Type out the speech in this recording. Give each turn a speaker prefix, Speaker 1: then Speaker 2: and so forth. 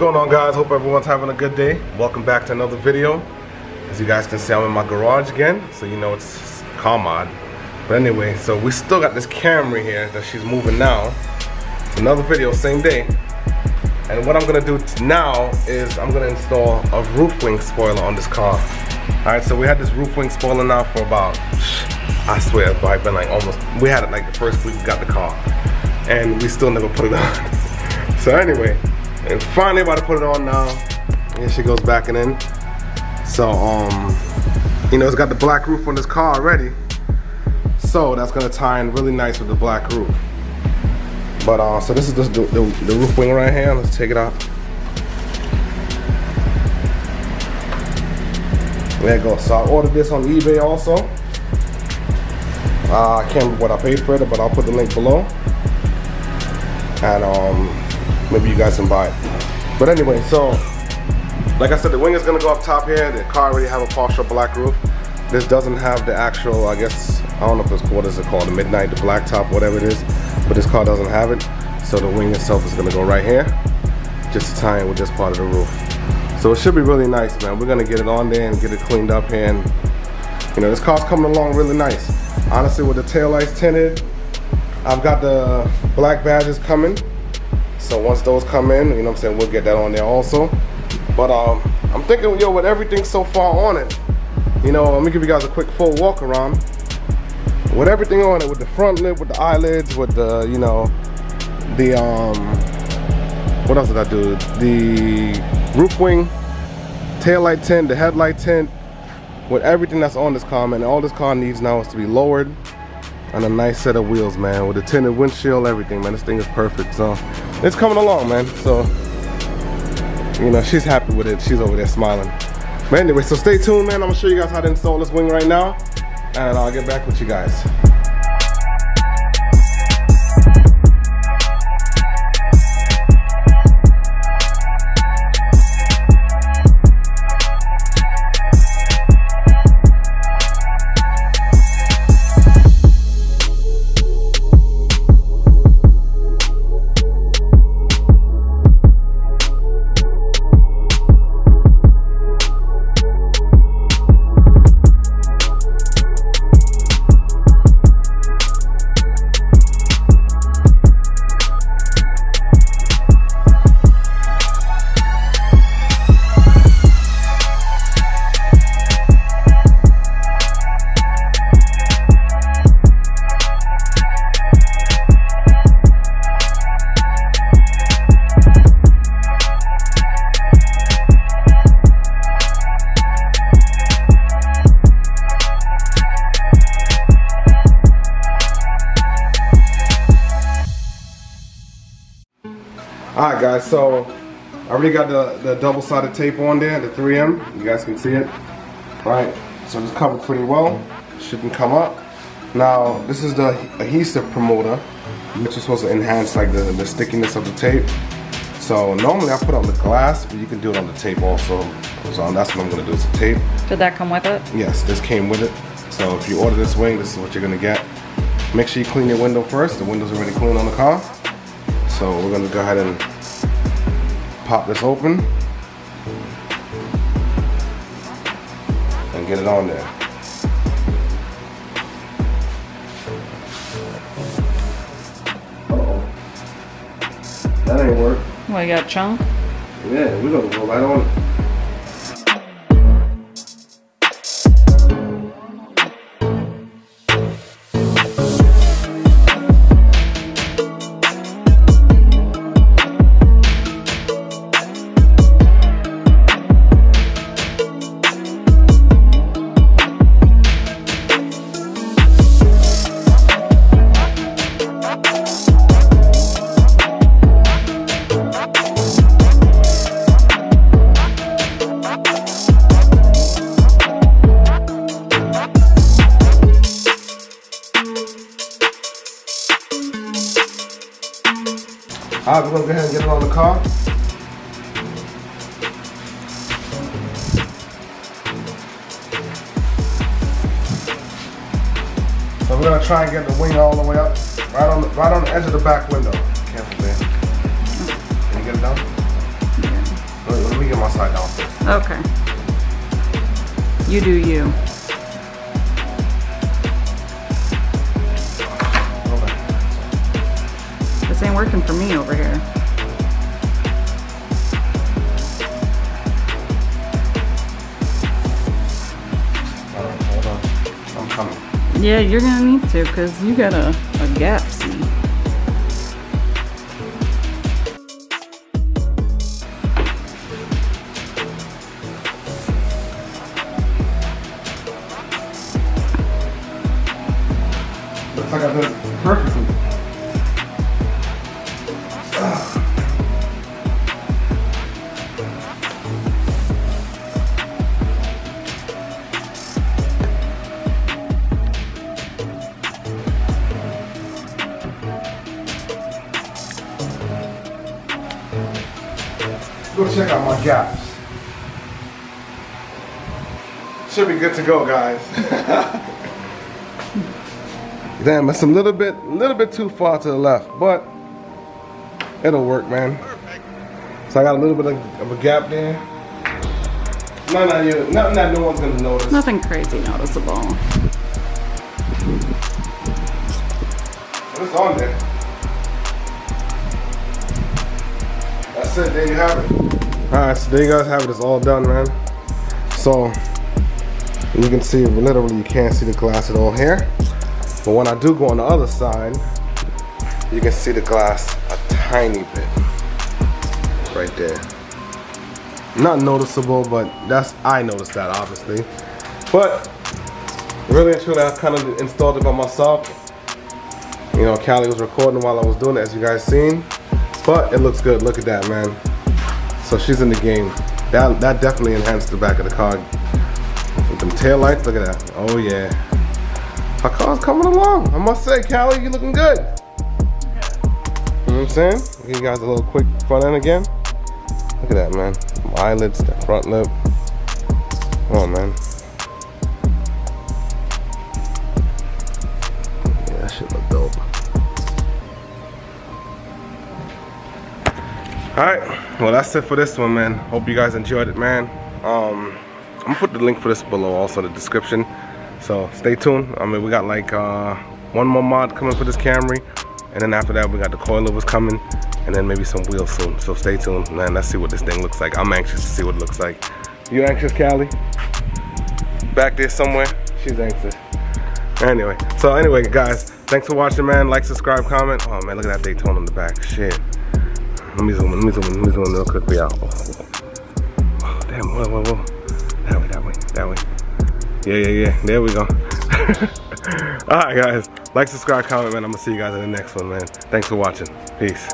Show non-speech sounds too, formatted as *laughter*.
Speaker 1: going on guys? Hope everyone's having a good day. Welcome back to another video. As you guys can see, I'm in my garage again, so you know it's car mod. But anyway, so we still got this Camry here that she's moving now. Another video, same day. And what I'm gonna do now is I'm gonna install a roof wing spoiler on this car. Alright, so we had this roof wing spoiler now for about, I swear, it's probably been like almost, we had it like the first week we got the car. And we still never put it on. *laughs* so anyway, and finally about to put it on now. And she goes backing in. So, um, you know, it's got the black roof on this car already. So that's gonna tie in really nice with the black roof. But uh, so this is just the, the, the roof wing right here. Let's take it out. There you go. So I ordered this on eBay also. Uh, I can't remember what I paid for it, but I'll put the link below. And um, maybe you guys can buy it. But anyway, so like I said, the wing is gonna go up top here. The car already have a partial black roof. This doesn't have the actual, I guess, I don't know if it's what is it called, the midnight, the black top, whatever it is. But this car doesn't have it. So the wing itself is gonna go right here, just to tie in with this part of the roof. So it should be really nice, man. We're gonna get it on there and get it cleaned up here. And, you know, this car's coming along really nice. Honestly, with the tail lights tinted, I've got the black badges coming. So once those come in, you know what I'm saying, we'll get that on there also. But um, I'm thinking, yo, with everything so far on it, you know, let me give you guys a quick full walk around. With everything on it, with the front lip, with the eyelids, with the, you know, the, um, what else did I do? The roof wing, tail light tint, the headlight tint, with everything that's on this car, man. All this car needs now is to be lowered and a nice set of wheels, man. With the tinted windshield, everything, man. This thing is perfect. So it's coming along, man. So, you know, she's happy with it. She's over there smiling. But anyway, so stay tuned, man. I'm gonna show you guys how to install this wing right now. And I'll get back with you guys. Guys, so I already got the, the double-sided tape on there, the 3M. You guys can see it. Alright, so it's covered pretty well. Shouldn't come up. Now, this is the adhesive promoter, which is supposed to enhance like the, the stickiness of the tape. So normally I put on the glass, but you can do it on the tape also. So that's what I'm gonna do, is the tape.
Speaker 2: Did that come with it?
Speaker 1: Yes, this came with it. So if you order this wing, this is what you're gonna get. Make sure you clean your window first. The window's already clean on the car. So we're gonna go ahead and pop this open and get it on there. Uh-oh. That ain't work.
Speaker 2: Well, you got chunk?
Speaker 1: Yeah, we're gonna go right on it. Alright, we're gonna go ahead and get it on the car. So we're gonna try and get the wing all the way up, right on the, right on the edge of the back window. Careful, man. Can you get it down? let me get my side down first.
Speaker 2: Okay. You do you. This ain't working for me over here.
Speaker 1: Alright, hold on. I'm coming.
Speaker 2: Yeah, you're gonna need to because you got a, a gap seat.
Speaker 1: Check out my gaps. Should be good to go, guys. *laughs* Damn, it's a little bit, little bit too far to the left, but it'll work, man. So I got a little bit of, of a gap there. No, no, you, nothing that no one's gonna notice.
Speaker 2: Nothing crazy noticeable.
Speaker 1: It's on there. That's it. There you have it. All right, so there you guys have it. It's all done, man. So you can see, literally, you can't see the glass at all here. But when I do go on the other side, you can see the glass a tiny bit right there. Not noticeable, but that's I noticed that obviously. But really and truly, I kind of installed it by myself. You know, Callie was recording while I was doing it, as you guys seen. But it looks good. Look at that, man. So she's in the game. That that definitely enhanced the back of the car. With them tail lights, look at that. Oh yeah. Her car's coming along. I must say, Callie, you looking good. You know what I'm saying? Give you guys a little quick front end again. Look at that, man. Eyelids, that front lip. On, man. Alright, well that's it for this one, man. Hope you guys enjoyed it, man. Um, I'm gonna put the link for this below also the description. So stay tuned. I mean, we got like uh, one more mod coming for this Camry. And then after that, we got the coilovers coming. And then maybe some wheels soon. So stay tuned, man. Let's see what this thing looks like. I'm anxious to see what it looks like. You anxious, Callie? Back there somewhere? She's anxious. Anyway, so anyway, guys, thanks for watching, man. Like, subscribe, comment. Oh, man, look at that Daytona in the back. Shit. Let me zoom in, let me zoom in, let me zoom in real quickly out. Oh, oh, damn, whoa, whoa, whoa. That way, that way, that way. Yeah, yeah, yeah. There we go. *laughs* All right, guys. Like, subscribe, comment, man. I'm to see you guys in the next one, man. Thanks for watching. Peace.